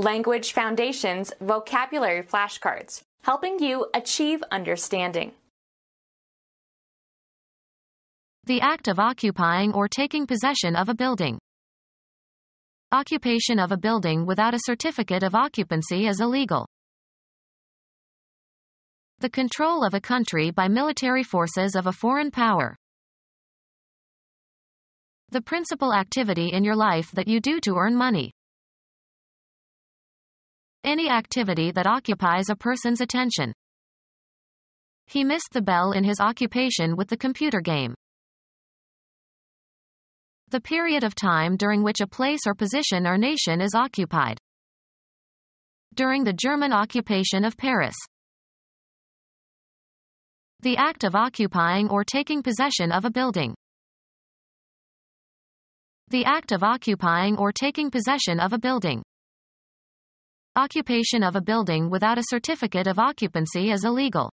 Language Foundations Vocabulary Flashcards, helping you achieve understanding. The act of occupying or taking possession of a building. Occupation of a building without a certificate of occupancy is illegal. The control of a country by military forces of a foreign power. The principal activity in your life that you do to earn money. Any activity that occupies a person's attention. He missed the bell in his occupation with the computer game. The period of time during which a place or position or nation is occupied. During the German occupation of Paris. The act of occupying or taking possession of a building. The act of occupying or taking possession of a building. Occupation of a building without a certificate of occupancy is illegal.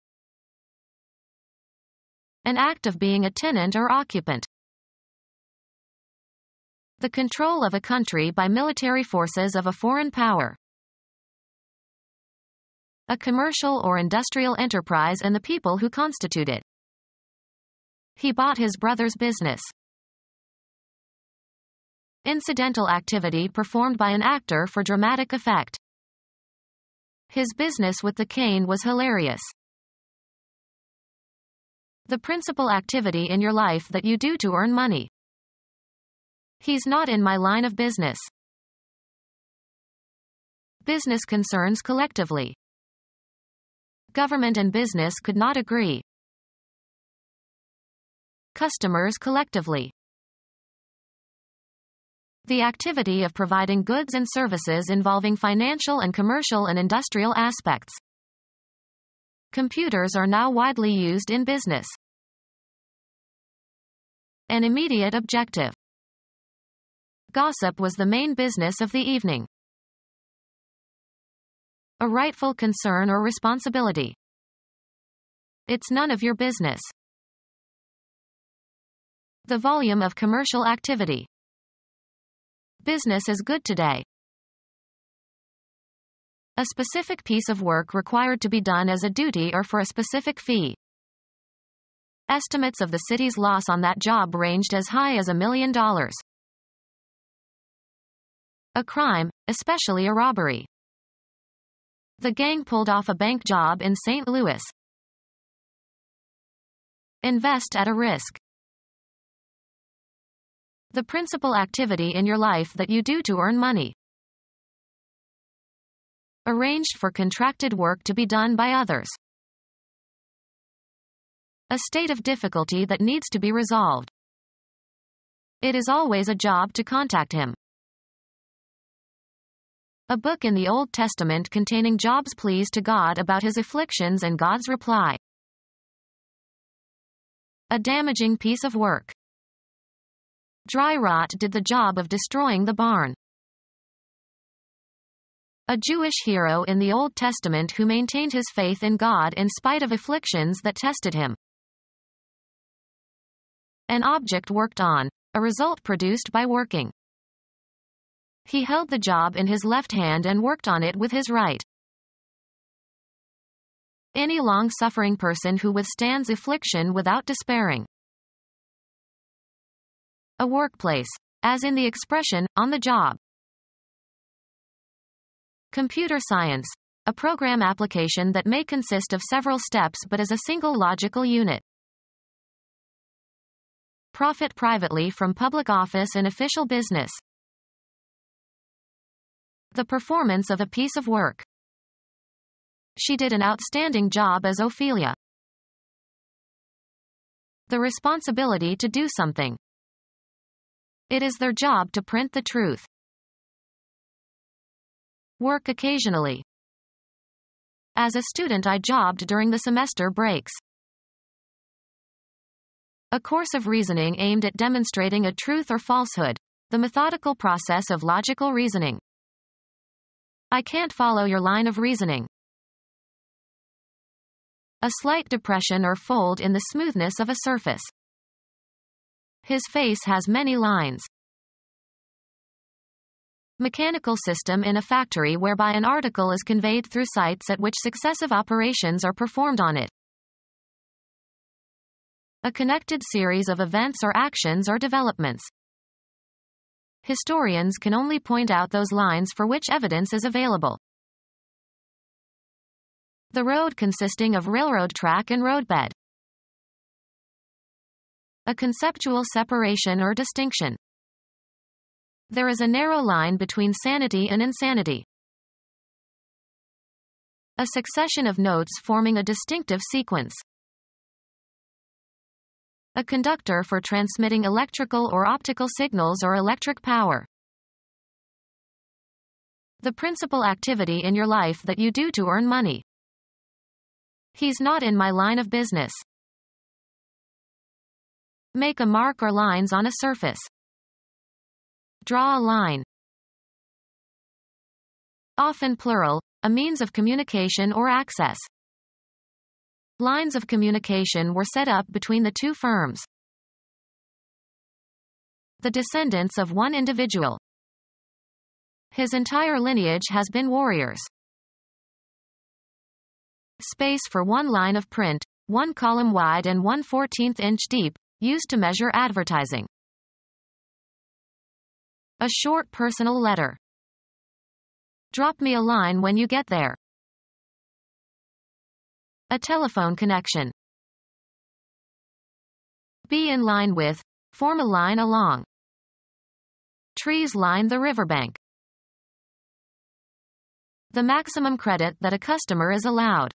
An act of being a tenant or occupant. The control of a country by military forces of a foreign power a commercial or industrial enterprise and the people who constitute it. He bought his brother's business. Incidental activity performed by an actor for dramatic effect. His business with the cane was hilarious. The principal activity in your life that you do to earn money. He's not in my line of business. Business concerns collectively government and business could not agree. Customers collectively. The activity of providing goods and services involving financial and commercial and industrial aspects. Computers are now widely used in business. An immediate objective. Gossip was the main business of the evening a rightful concern or responsibility. It's none of your business. The volume of commercial activity. Business is good today. A specific piece of work required to be done as a duty or for a specific fee. Estimates of the city's loss on that job ranged as high as a million dollars. A crime, especially a robbery. The gang pulled off a bank job in St. Louis. Invest at a risk. The principal activity in your life that you do to earn money. Arranged for contracted work to be done by others. A state of difficulty that needs to be resolved. It is always a job to contact him. A book in the Old Testament containing Job's pleas to God about his afflictions and God's reply. A damaging piece of work. Dry rot did the job of destroying the barn. A Jewish hero in the Old Testament who maintained his faith in God in spite of afflictions that tested him. An object worked on. A result produced by working. He held the job in his left hand and worked on it with his right. Any long-suffering person who withstands affliction without despairing. A workplace. As in the expression, on the job. Computer science. A program application that may consist of several steps but is a single logical unit. Profit privately from public office and official business. The performance of a piece of work. She did an outstanding job as Ophelia. The responsibility to do something. It is their job to print the truth. Work occasionally. As a student I jobbed during the semester breaks. A course of reasoning aimed at demonstrating a truth or falsehood. The methodical process of logical reasoning. I can't follow your line of reasoning. A slight depression or fold in the smoothness of a surface. His face has many lines. Mechanical system in a factory whereby an article is conveyed through sites at which successive operations are performed on it. A connected series of events or actions or developments. Historians can only point out those lines for which evidence is available. The road consisting of railroad track and roadbed. A conceptual separation or distinction. There is a narrow line between sanity and insanity. A succession of notes forming a distinctive sequence. A conductor for transmitting electrical or optical signals or electric power. The principal activity in your life that you do to earn money. He's not in my line of business. Make a mark or lines on a surface. Draw a line. Often plural, a means of communication or access. Lines of communication were set up between the two firms. The descendants of one individual. His entire lineage has been warriors. Space for one line of print, one column wide and one 14th inch deep, used to measure advertising. A short personal letter. Drop me a line when you get there. A telephone connection. Be in line with, form a line along. Trees line the riverbank. The maximum credit that a customer is allowed.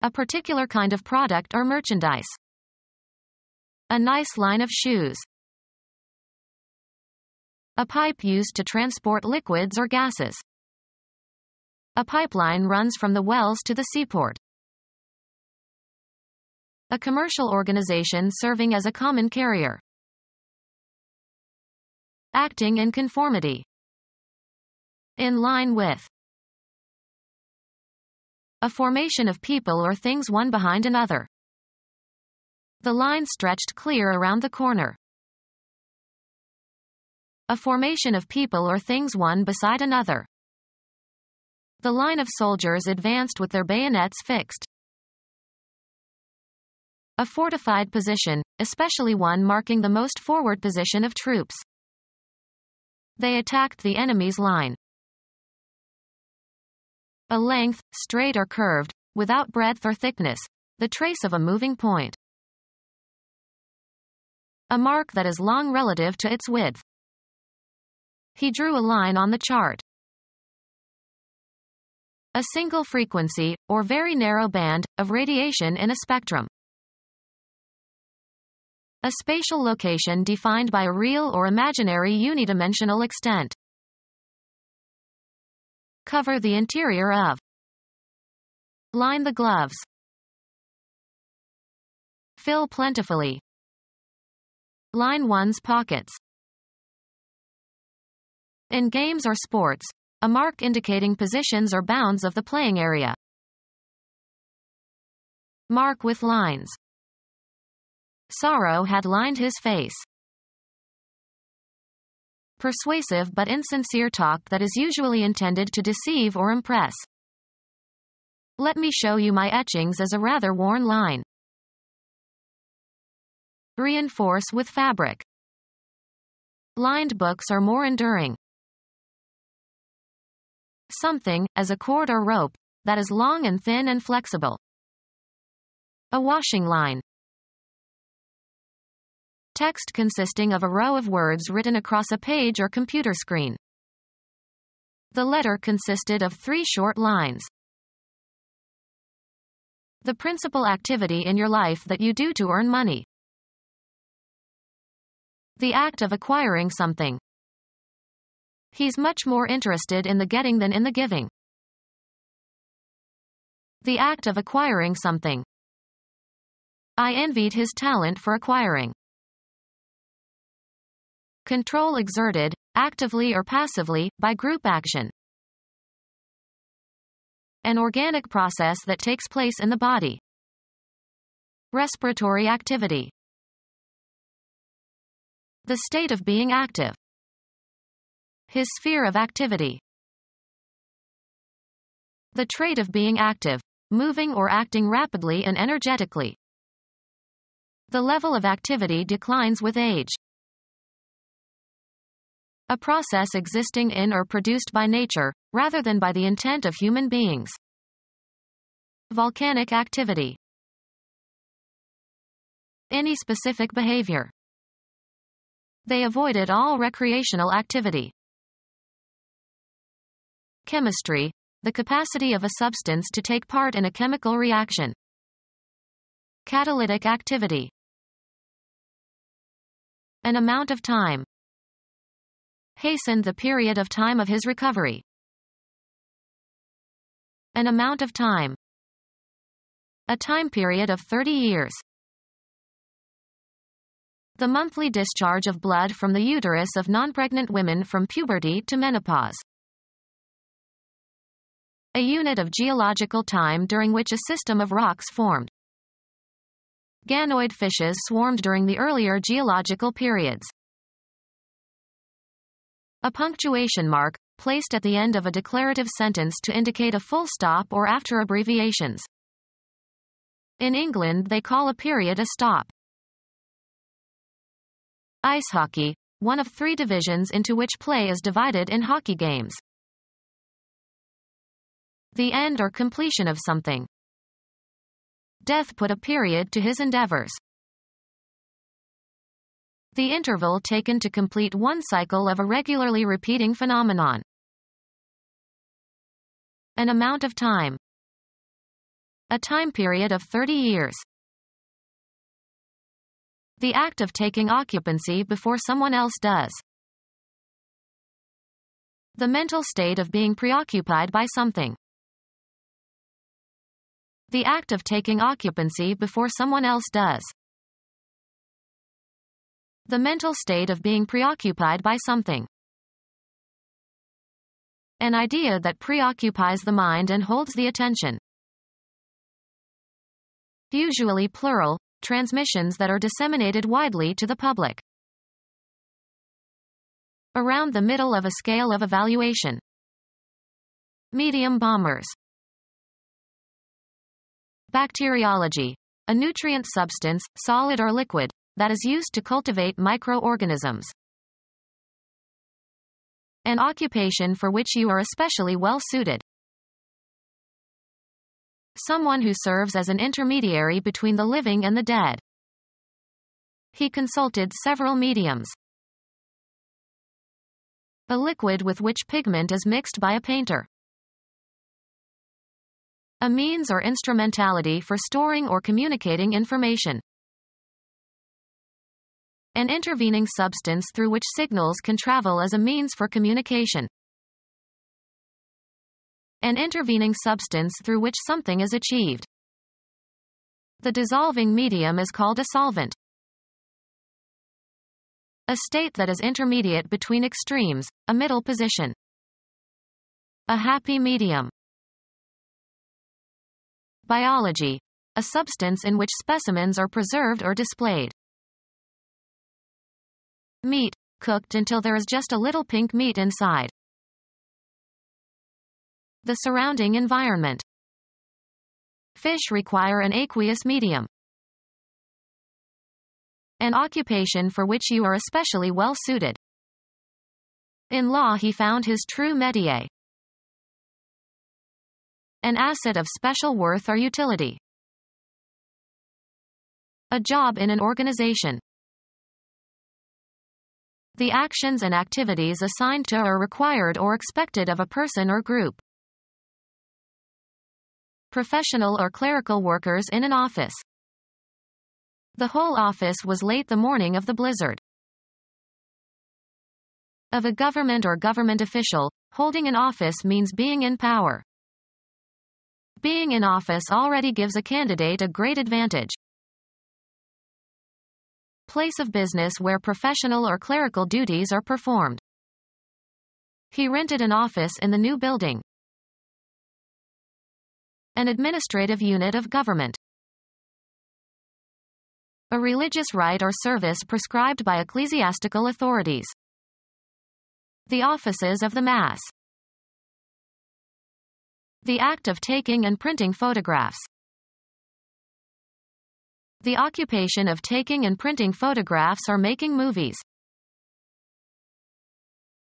A particular kind of product or merchandise. A nice line of shoes. A pipe used to transport liquids or gases. A pipeline runs from the wells to the seaport. A commercial organization serving as a common carrier. Acting in conformity. In line with. A formation of people or things one behind another. The line stretched clear around the corner. A formation of people or things one beside another. The line of soldiers advanced with their bayonets fixed. A fortified position, especially one marking the most forward position of troops. They attacked the enemy's line. A length, straight or curved, without breadth or thickness, the trace of a moving point. A mark that is long relative to its width. He drew a line on the chart. A single frequency, or very narrow band, of radiation in a spectrum. A spatial location defined by a real or imaginary unidimensional extent. Cover the interior of. Line the gloves. Fill plentifully. Line one's pockets. In games or sports, a mark indicating positions or bounds of the playing area. Mark with lines. Sorrow had lined his face. Persuasive but insincere talk that is usually intended to deceive or impress. Let me show you my etchings as a rather worn line. Reinforce with fabric. Lined books are more enduring something, as a cord or rope, that is long and thin and flexible. A washing line. Text consisting of a row of words written across a page or computer screen. The letter consisted of three short lines. The principal activity in your life that you do to earn money. The act of acquiring something. He's much more interested in the getting than in the giving. The act of acquiring something. I envied his talent for acquiring. Control exerted, actively or passively, by group action. An organic process that takes place in the body. Respiratory activity. The state of being active. His sphere of activity. The trait of being active, moving or acting rapidly and energetically. The level of activity declines with age. A process existing in or produced by nature, rather than by the intent of human beings. Volcanic activity. Any specific behavior. They avoided all recreational activity. Chemistry, the capacity of a substance to take part in a chemical reaction. Catalytic activity. An amount of time. Hastened the period of time of his recovery. An amount of time. A time period of 30 years. The monthly discharge of blood from the uterus of non-pregnant women from puberty to menopause a unit of geological time during which a system of rocks formed. Ganoid fishes swarmed during the earlier geological periods. A punctuation mark, placed at the end of a declarative sentence to indicate a full stop or after abbreviations. In England they call a period a stop. Ice hockey, one of three divisions into which play is divided in hockey games. The end or completion of something. Death put a period to his endeavors. The interval taken to complete one cycle of a regularly repeating phenomenon. An amount of time. A time period of 30 years. The act of taking occupancy before someone else does. The mental state of being preoccupied by something. The act of taking occupancy before someone else does. The mental state of being preoccupied by something. An idea that preoccupies the mind and holds the attention. Usually plural, transmissions that are disseminated widely to the public. Around the middle of a scale of evaluation. Medium bombers. Bacteriology. A nutrient substance, solid or liquid, that is used to cultivate microorganisms. An occupation for which you are especially well suited. Someone who serves as an intermediary between the living and the dead. He consulted several mediums. A liquid with which pigment is mixed by a painter. A means or instrumentality for storing or communicating information. An intervening substance through which signals can travel as a means for communication. An intervening substance through which something is achieved. The dissolving medium is called a solvent. A state that is intermediate between extremes, a middle position. A happy medium. Biology. A substance in which specimens are preserved or displayed. Meat. Cooked until there is just a little pink meat inside. The surrounding environment. Fish require an aqueous medium. An occupation for which you are especially well suited. In law he found his true métier an asset of special worth or utility. A job in an organization. The actions and activities assigned to or required or expected of a person or group. Professional or clerical workers in an office. The whole office was late the morning of the blizzard. Of a government or government official, holding an office means being in power. Being in office already gives a candidate a great advantage. Place of business where professional or clerical duties are performed. He rented an office in the new building. An administrative unit of government. A religious rite or service prescribed by ecclesiastical authorities. The offices of the mass. The act of taking and printing photographs. The occupation of taking and printing photographs or making movies.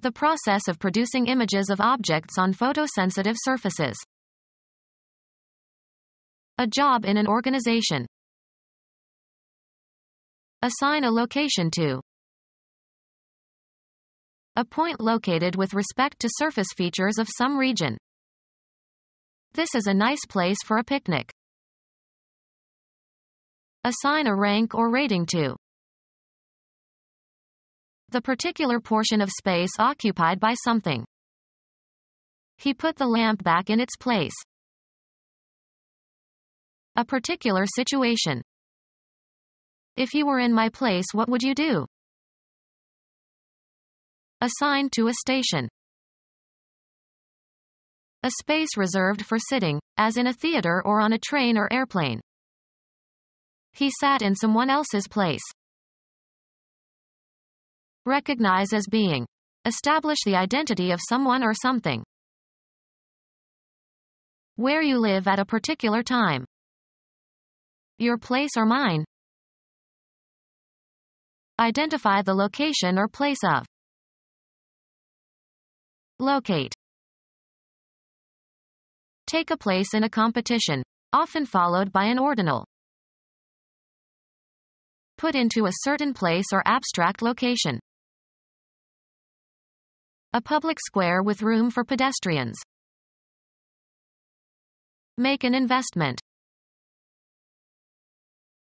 The process of producing images of objects on photosensitive surfaces. A job in an organization. Assign a location to. A point located with respect to surface features of some region. This is a nice place for a picnic. Assign a rank or rating to. The particular portion of space occupied by something. He put the lamp back in its place. A particular situation. If you were in my place what would you do? Assigned to a station. A space reserved for sitting, as in a theater or on a train or airplane. He sat in someone else's place. Recognize as being. Establish the identity of someone or something. Where you live at a particular time. Your place or mine. Identify the location or place of. Locate. Take a place in a competition, often followed by an ordinal. Put into a certain place or abstract location. A public square with room for pedestrians. Make an investment.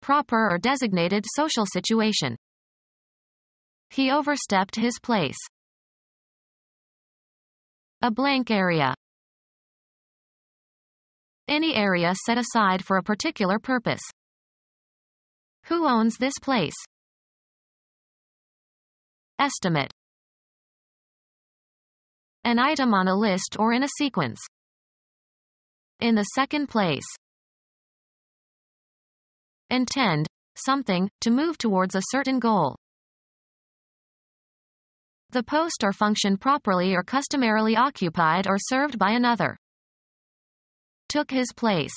Proper or designated social situation. He overstepped his place. A blank area. Any area set aside for a particular purpose. Who owns this place? Estimate. An item on a list or in a sequence. In the second place. Intend, something, to move towards a certain goal. The post or function properly or customarily occupied or served by another. Took his place.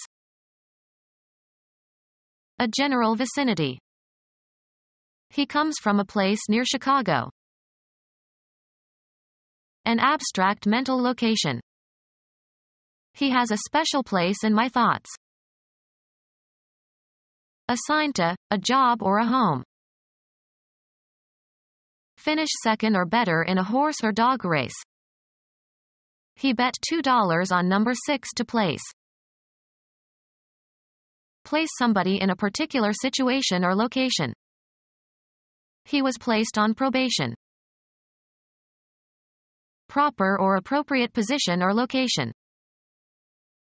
A general vicinity. He comes from a place near Chicago. An abstract mental location. He has a special place in my thoughts. Assigned to, a job or a home. Finish second or better in a horse or dog race. He bet $2 on number 6 to place. Place somebody in a particular situation or location. He was placed on probation. Proper or appropriate position or location.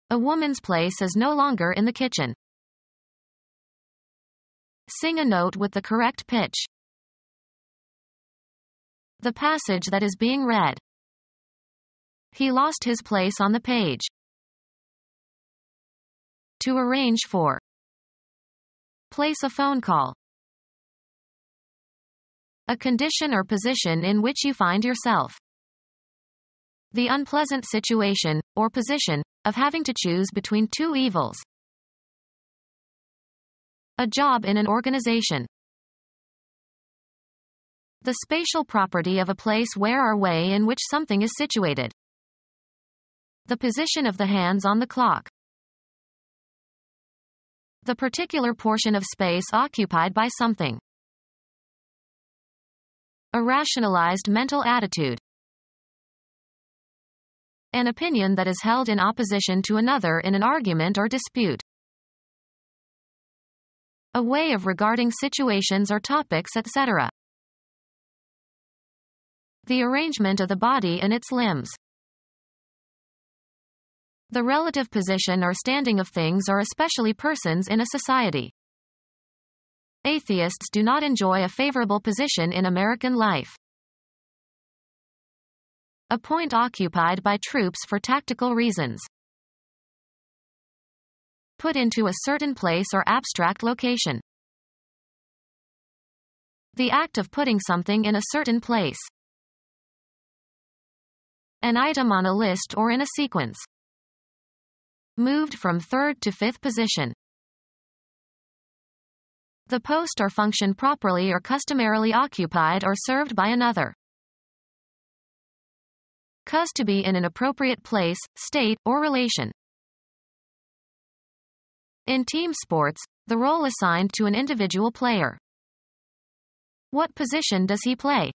A woman's place is no longer in the kitchen. Sing a note with the correct pitch. The passage that is being read. He lost his place on the page. To arrange for. Place a phone call. A condition or position in which you find yourself. The unpleasant situation, or position, of having to choose between two evils. A job in an organization. The spatial property of a place where or way in which something is situated. The position of the hands on the clock. The particular portion of space occupied by something. A rationalized mental attitude. An opinion that is held in opposition to another in an argument or dispute. A way of regarding situations or topics etc. The arrangement of the body and its limbs. The relative position or standing of things or especially persons in a society. Atheists do not enjoy a favorable position in American life. A point occupied by troops for tactical reasons. Put into a certain place or abstract location. The act of putting something in a certain place. An item on a list or in a sequence. Moved from third to fifth position. The post or function properly or customarily occupied or served by another. Cause to be in an appropriate place, state, or relation. In team sports, the role assigned to an individual player. What position does he play?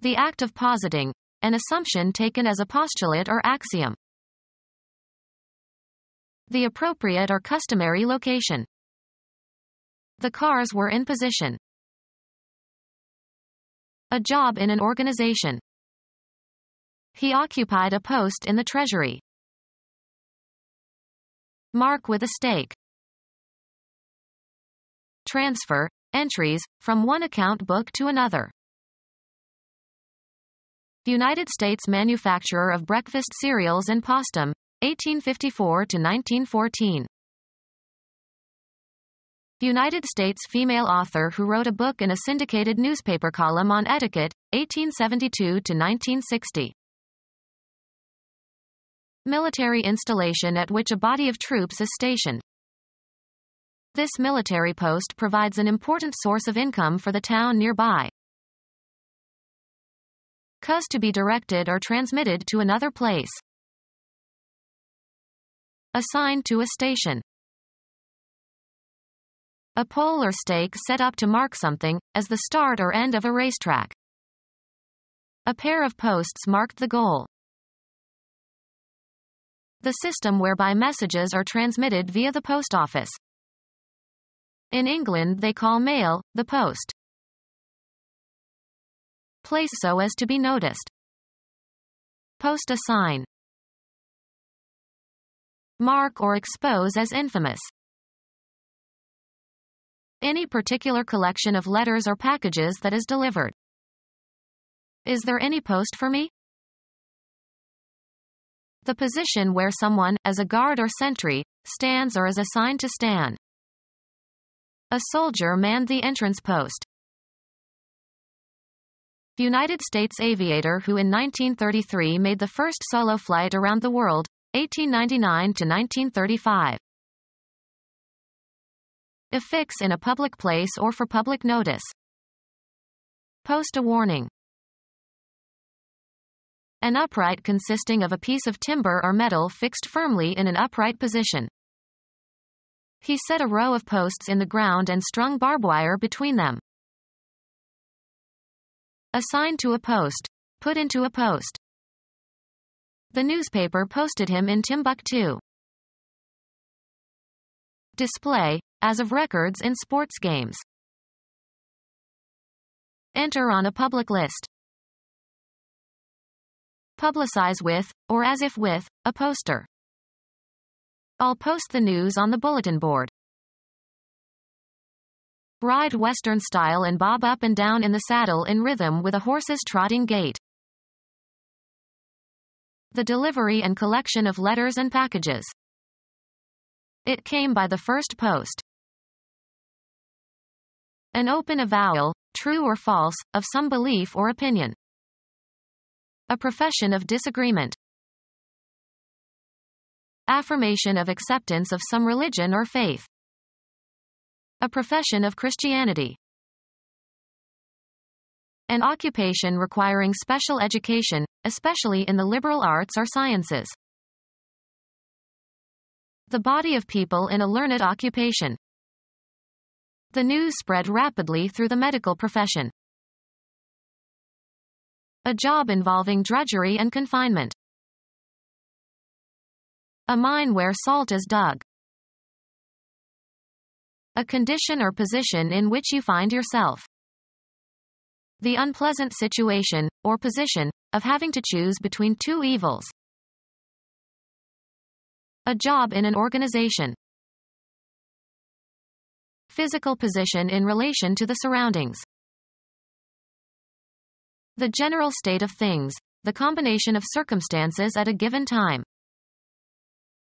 The act of positing, an assumption taken as a postulate or axiom. The appropriate or customary location. The cars were in position. A job in an organization. He occupied a post in the Treasury. Mark with a stake. Transfer, entries, from one account book to another. United States manufacturer of breakfast cereals and postum, 1854 to 1914. United States female author who wrote a book in a syndicated newspaper column on etiquette, 1872 to 1960. Military installation at which a body of troops is stationed. This military post provides an important source of income for the town nearby. Cause to be directed or transmitted to another place. Assigned to a station. A pole or stake set up to mark something, as the start or end of a racetrack. A pair of posts marked the goal. The system whereby messages are transmitted via the post office. In England they call mail, the post. Place so as to be noticed. Post a sign. Mark or expose as infamous. Any particular collection of letters or packages that is delivered. Is there any post for me? The position where someone, as a guard or sentry, stands or is assigned to stand. A soldier manned the entrance post. United States aviator who in 1933 made the first solo flight around the world, 1899 to 1935. Affix in a public place or for public notice. Post a warning. An upright consisting of a piece of timber or metal fixed firmly in an upright position. He set a row of posts in the ground and strung barbed wire between them. Assigned to a post. Put into a post. The newspaper posted him in Timbuktu. Display, as of records in sports games. Enter on a public list. Publicize with, or as if with, a poster. I'll post the news on the bulletin board. Ride Western style and bob up and down in the saddle in rhythm with a horse's trotting gait. The delivery and collection of letters and packages. It came by the first post. An open avowal, true or false, of some belief or opinion. A profession of disagreement affirmation of acceptance of some religion or faith. A profession of Christianity. An occupation requiring special education, especially in the liberal arts or sciences. The body of people in a learned occupation. The news spread rapidly through the medical profession. A job involving drudgery and confinement. A mine where salt is dug. A condition or position in which you find yourself. The unpleasant situation, or position, of having to choose between two evils. A job in an organization. Physical position in relation to the surroundings. The general state of things, the combination of circumstances at a given time.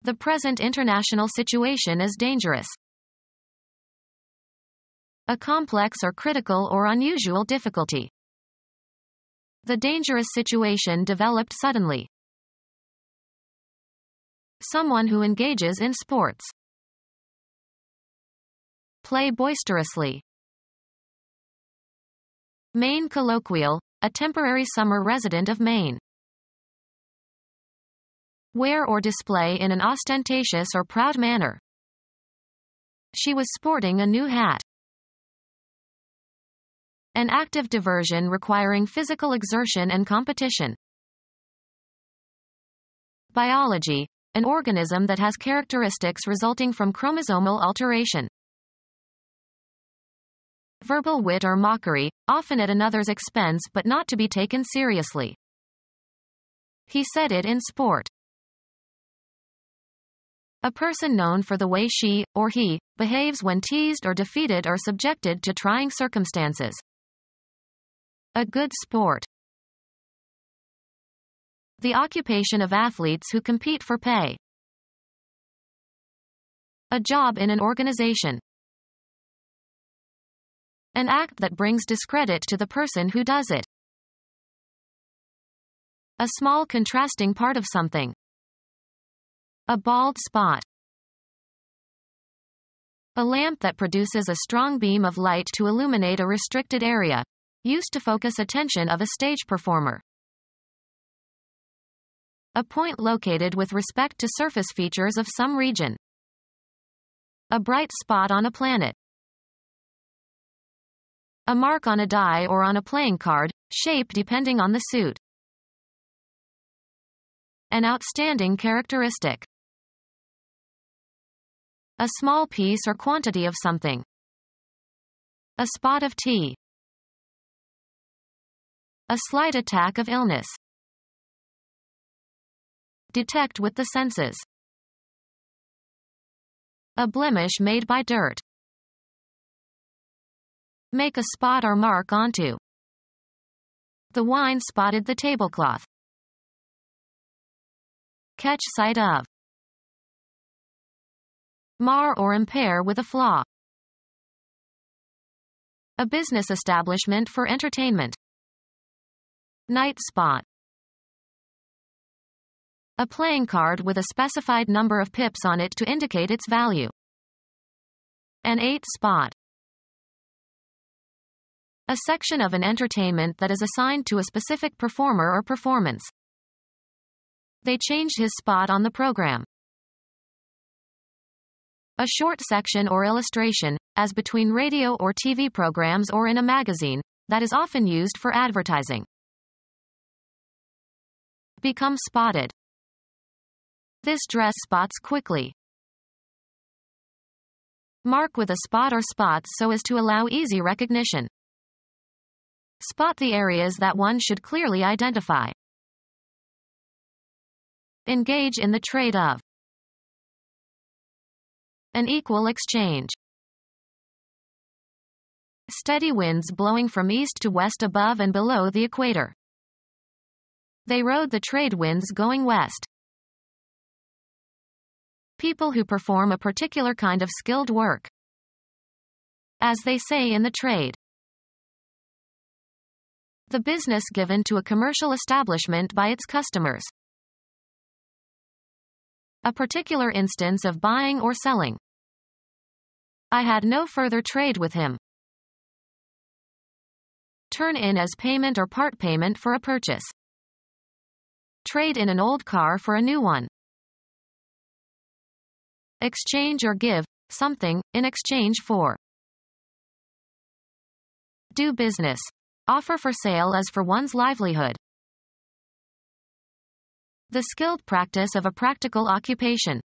The present international situation is dangerous. A complex or critical or unusual difficulty. The dangerous situation developed suddenly. Someone who engages in sports. Play boisterously. Maine colloquial, a temporary summer resident of Maine. Wear or display in an ostentatious or proud manner. She was sporting a new hat. An active diversion requiring physical exertion and competition. Biology, an organism that has characteristics resulting from chromosomal alteration. Verbal wit or mockery, often at another's expense but not to be taken seriously. He said it in sport. A person known for the way she, or he, behaves when teased or defeated or subjected to trying circumstances. A good sport. The occupation of athletes who compete for pay. A job in an organization. An act that brings discredit to the person who does it. A small contrasting part of something. A bald spot. A lamp that produces a strong beam of light to illuminate a restricted area, used to focus attention of a stage performer. A point located with respect to surface features of some region. A bright spot on a planet. A mark on a die or on a playing card, shape depending on the suit. An outstanding characteristic. A small piece or quantity of something. A spot of tea. A slight attack of illness. Detect with the senses. A blemish made by dirt. Make a spot or mark onto. The wine spotted the tablecloth. Catch sight of. Mar or impair with a flaw. A business establishment for entertainment. Night spot. A playing card with a specified number of pips on it to indicate its value. An 8 spot. A section of an entertainment that is assigned to a specific performer or performance. They changed his spot on the program. A short section or illustration, as between radio or TV programs or in a magazine, that is often used for advertising. Become spotted. This dress spots quickly. Mark with a spot or spots so as to allow easy recognition. Spot the areas that one should clearly identify. Engage in the trade of. An equal exchange. Steady winds blowing from east to west above and below the equator. They rode the trade winds going west. People who perform a particular kind of skilled work. As they say in the trade. The business given to a commercial establishment by its customers. A particular instance of buying or selling. I had no further trade with him. Turn in as payment or part payment for a purchase. Trade in an old car for a new one. Exchange or give something in exchange for. Do business. Offer for sale as for one's livelihood. The skilled practice of a practical occupation.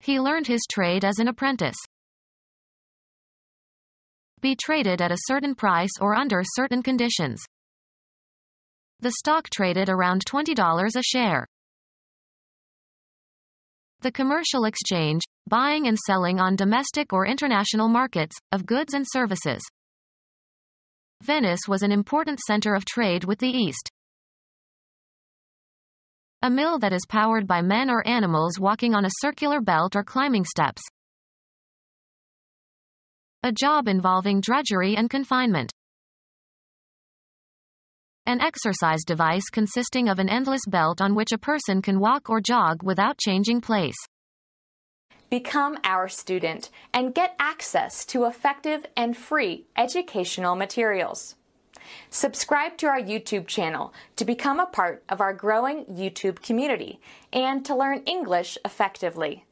He learned his trade as an apprentice. Be traded at a certain price or under certain conditions. The stock traded around $20 a share. The commercial exchange, buying and selling on domestic or international markets, of goods and services. Venice was an important center of trade with the East. A mill that is powered by men or animals walking on a circular belt or climbing steps. A job involving drudgery and confinement. An exercise device consisting of an endless belt on which a person can walk or jog without changing place. Become our student and get access to effective and free educational materials. Subscribe to our YouTube channel to become a part of our growing YouTube community and to learn English effectively.